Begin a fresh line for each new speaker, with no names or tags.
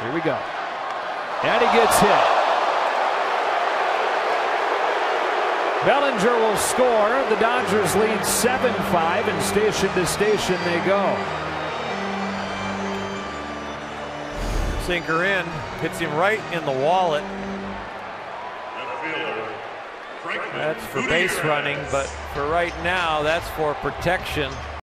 Here we go. And he gets hit. Bellinger will score. The Dodgers lead 7-5 and station to station they go.
Sinker in, hits him right in the wallet. That's for base running, but for right now, that's for protection.